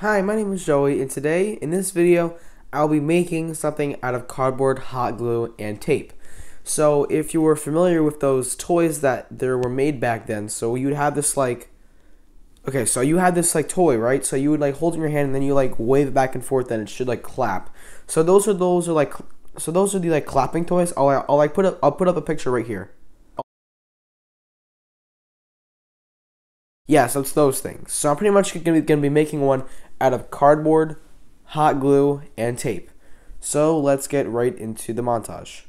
Hi, my name is Joey, and today, in this video, I'll be making something out of cardboard, hot glue, and tape. So, if you were familiar with those toys that there were made back then, so you would have this, like, okay, so you had this, like, toy, right? So you would, like, hold in your hand, and then you, like, wave it back and forth, and it should, like, clap. So those are, those are, like, so those are the, like, clapping toys. I'll, I'll, like, put up, I'll put up a picture right here. Yeah, so it's those things. So I'm pretty much gonna, gonna be making one out of cardboard, hot glue, and tape. So let's get right into the montage.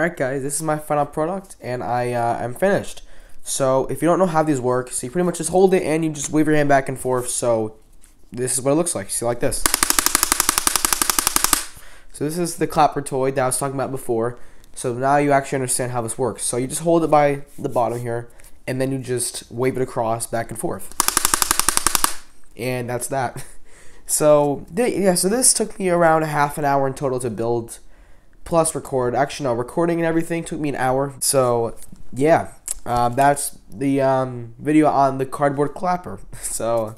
Alright guys, this is my final product, and I, uh, I'm finished. So if you don't know how these work, so you pretty much just hold it and you just wave your hand back and forth, so this is what it looks like. See, like this. So this is the clapper toy that I was talking about before. So now you actually understand how this works. So you just hold it by the bottom here, and then you just wave it across back and forth. And that's that. So yeah, so this took me around a half an hour in total to build, plus record. Actually, no, recording and everything took me an hour. So yeah, um, that's the um, video on the cardboard clapper. So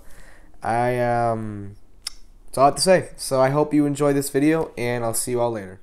I um, that's all I have to say. So I hope you enjoy this video, and I'll see you all later.